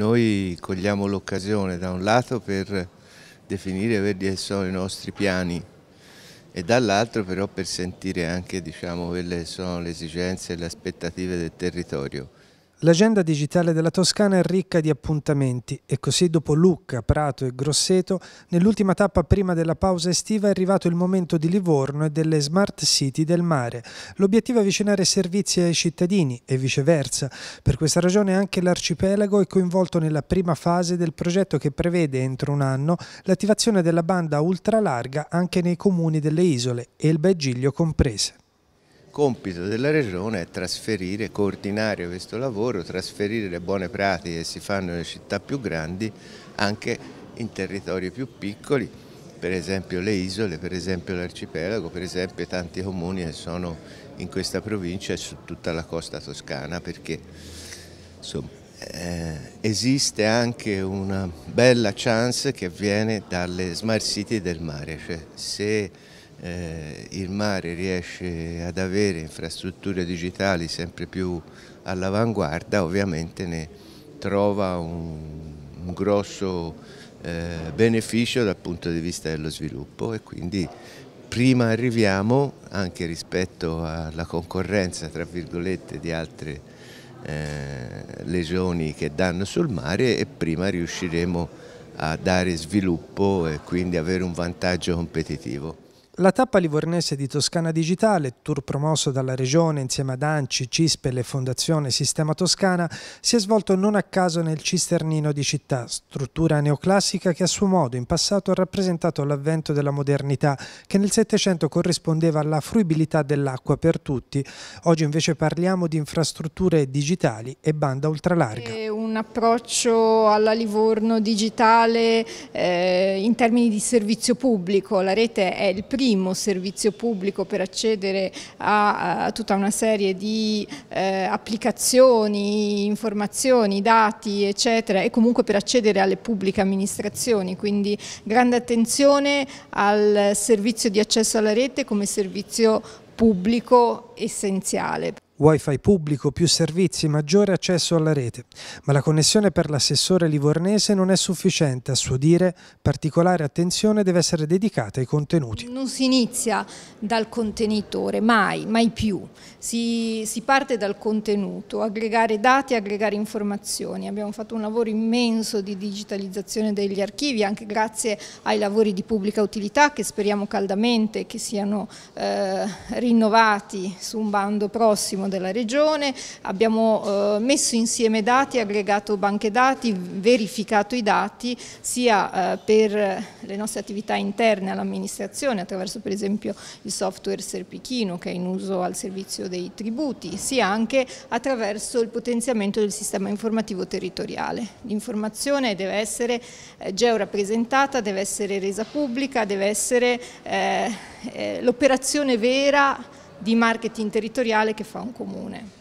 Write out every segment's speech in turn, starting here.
noi cogliamo l'occasione da un lato per definire quelli che sono i nostri piani e dall'altro però per sentire anche diciamo, quelle che sono le esigenze e le aspettative del territorio. L'agenda digitale della Toscana è ricca di appuntamenti e così dopo Lucca, Prato e Grosseto, nell'ultima tappa prima della pausa estiva è arrivato il momento di Livorno e delle smart city del mare. L'obiettivo è avvicinare servizi ai cittadini e viceversa. Per questa ragione anche l'arcipelago è coinvolto nella prima fase del progetto che prevede entro un anno l'attivazione della banda ultralarga anche nei comuni delle isole, e Giglio comprese compito della Regione è trasferire, coordinare questo lavoro, trasferire le buone pratiche che si fanno nelle città più grandi anche in territori più piccoli, per esempio le isole, per esempio l'arcipelago, per esempio tanti comuni che sono in questa provincia e su tutta la costa toscana perché insomma, eh, esiste anche una bella chance che viene dalle smart city del mare, cioè se eh, il mare riesce ad avere infrastrutture digitali sempre più all'avanguardia, ovviamente ne trova un, un grosso eh, beneficio dal punto di vista dello sviluppo e quindi prima arriviamo anche rispetto alla concorrenza tra virgolette di altre eh, legioni che danno sul mare e prima riusciremo a dare sviluppo e quindi avere un vantaggio competitivo. La tappa livornese di Toscana Digitale, tour promosso dalla Regione insieme ad ANCI, CISPEL e Fondazione Sistema Toscana, si è svolto non a caso nel Cisternino di città, struttura neoclassica che a suo modo in passato ha rappresentato l'avvento della modernità, che nel Settecento corrispondeva alla fruibilità dell'acqua per tutti. Oggi invece parliamo di infrastrutture digitali e banda ultralarga. È un approccio alla Livorno digitale eh, in termini di servizio pubblico. La rete è il primo servizio pubblico per accedere a, a tutta una serie di eh, applicazioni, informazioni, dati eccetera e comunque per accedere alle pubbliche amministrazioni, quindi grande attenzione al servizio di accesso alla rete come servizio pubblico essenziale wifi pubblico, più servizi, maggiore accesso alla rete. Ma la connessione per l'assessore livornese non è sufficiente, a suo dire particolare attenzione deve essere dedicata ai contenuti. Non si inizia dal contenitore, mai, mai più. Si, si parte dal contenuto, aggregare dati, aggregare informazioni. Abbiamo fatto un lavoro immenso di digitalizzazione degli archivi, anche grazie ai lavori di pubblica utilità che speriamo caldamente che siano eh, rinnovati su un bando prossimo della regione, abbiamo eh, messo insieme dati, aggregato banche dati, verificato i dati sia eh, per le nostre attività interne all'amministrazione attraverso per esempio il software Serpichino che è in uso al servizio dei tributi, sia anche attraverso il potenziamento del sistema informativo territoriale. L'informazione deve essere eh, georappresentata, deve essere resa pubblica, deve essere eh, eh, l'operazione vera di marketing territoriale che fa un comune.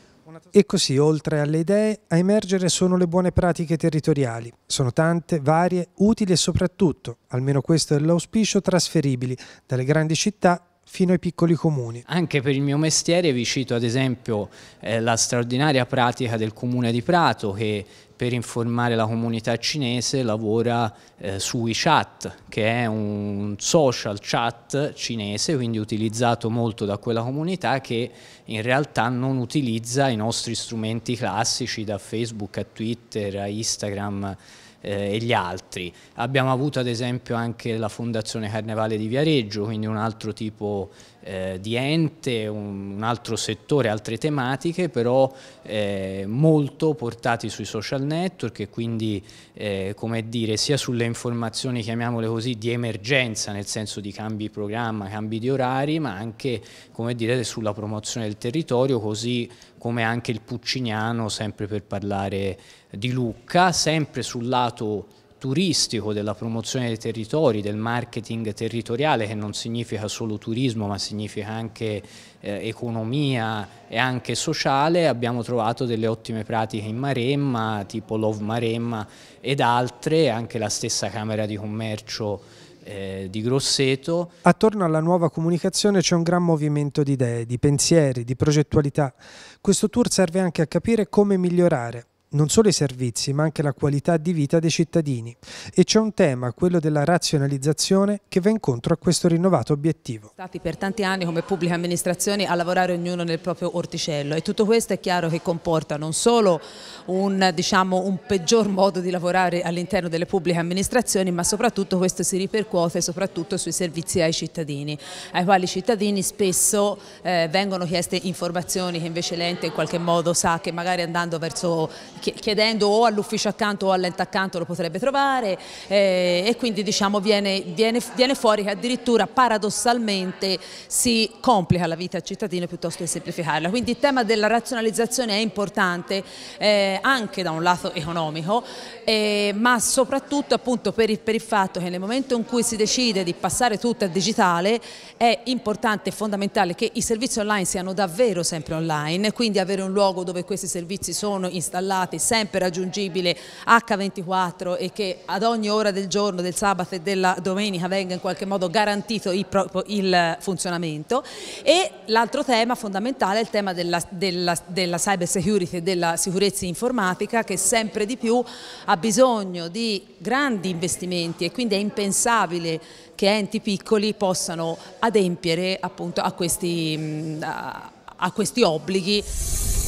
E così, oltre alle idee, a emergere sono le buone pratiche territoriali. Sono tante, varie, utili e soprattutto, almeno questo è l'auspicio, trasferibili dalle grandi città fino ai piccoli comuni. Anche per il mio mestiere vi cito ad esempio eh, la straordinaria pratica del comune di Prato che per informare la comunità cinese lavora eh, su WeChat, che è un social chat cinese, quindi utilizzato molto da quella comunità che in realtà non utilizza i nostri strumenti classici da Facebook a Twitter a Instagram eh, e gli altri. Abbiamo avuto ad esempio anche la Fondazione Carnevale di Viareggio, quindi un altro tipo eh, di ente, un, un, altro settore, altre tematiche, però eh, molto portati sui social network e quindi eh, come dire sia sulle informazioni, chiamiamole così, di emergenza, nel senso di cambi di programma, cambi di orari, ma anche come dire sulla promozione del territorio, così come anche il Pucciniano, sempre per parlare di Lucca, sempre sul lato turistico, della promozione dei territori, del marketing territoriale che non significa solo turismo ma significa anche eh, economia e anche sociale, abbiamo trovato delle ottime pratiche in Maremma, tipo Love Maremma ed altre, anche la stessa Camera di Commercio eh, di Grosseto. Attorno alla nuova comunicazione c'è un gran movimento di idee, di pensieri, di progettualità. Questo tour serve anche a capire come migliorare non solo i servizi ma anche la qualità di vita dei cittadini e c'è un tema, quello della razionalizzazione, che va incontro a questo rinnovato obiettivo. Stati per tanti anni come pubbliche amministrazioni a lavorare ognuno nel proprio orticello e tutto questo è chiaro che comporta non solo un, diciamo, un peggior modo di lavorare all'interno delle pubbliche amministrazioni ma soprattutto questo si ripercuote soprattutto sui servizi ai cittadini, ai quali i cittadini spesso eh, vengono chieste informazioni che invece l'ente in qualche modo sa che magari andando verso chiedendo o all'ufficio accanto o all'ente accanto lo potrebbe trovare eh, e quindi diciamo viene, viene, viene, fuori che addirittura paradossalmente si complica la vita al cittadino piuttosto che semplificarla. Quindi il tema della razionalizzazione è importante eh, anche da un lato economico eh, ma soprattutto appunto per il, per il fatto che nel momento in cui si decide di passare tutto al digitale è importante e fondamentale che i servizi online siano davvero sempre online, quindi avere un luogo dove questi servizi sono installati dati sempre raggiungibile H24 e che ad ogni ora del giorno, del sabato e della domenica venga in qualche modo garantito il, il funzionamento e l'altro tema fondamentale è il tema della, della, della cyber security e della sicurezza informatica che sempre di più ha bisogno di grandi investimenti e quindi è impensabile che enti piccoli possano adempiere appunto a questi, a questi obblighi.